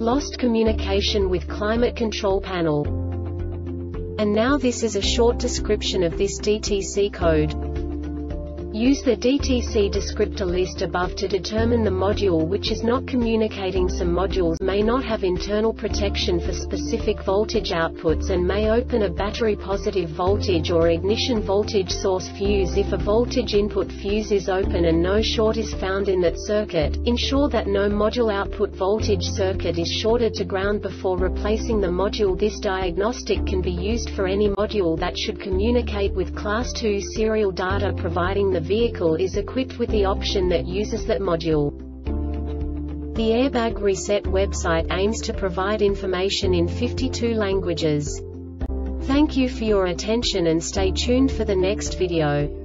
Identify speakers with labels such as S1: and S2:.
S1: Lost communication with climate control panel. And now this is a short description of this DTC code. Use the DTC descriptor list above to determine the module which is not communicating Some modules may not have internal protection for specific voltage outputs and may open a battery positive voltage or ignition voltage source fuse if a voltage input fuse is open and no short is found in that circuit. Ensure that no module output voltage circuit is shorted to ground before replacing the module. This diagnostic can be used for any module that should communicate with class 2 serial data providing the the vehicle is equipped with the option that uses that module. The Airbag Reset website aims to provide information in 52 languages. Thank you for your attention and stay tuned for the next video.